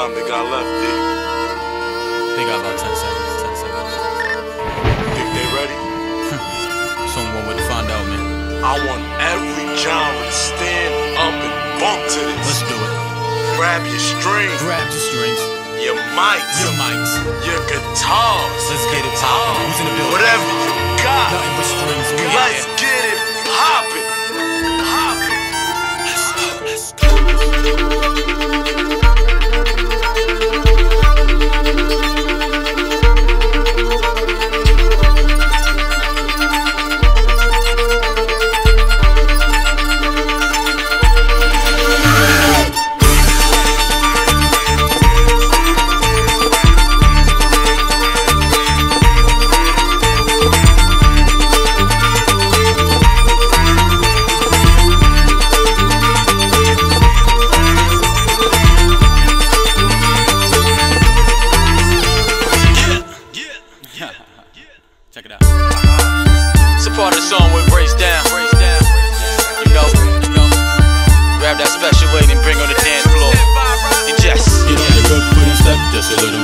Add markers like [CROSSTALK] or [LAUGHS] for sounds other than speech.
time they got left, D? They got about 10 seconds. 10 seconds. Think they ready? [LAUGHS] Soon one way to find out, man. I want every genre to stand up and bump to this. Let's do it. Grab your strings, Grab your strings, your mics, your mics. your guitars, Let's get it poppin'. Who's in the building? whatever you got. Nothing [LAUGHS] Check it out. It's a part of the song where it breaks down. You know, you know. Grab that special lady and bring to the dance floor. And just, Get on the good foot and step just a little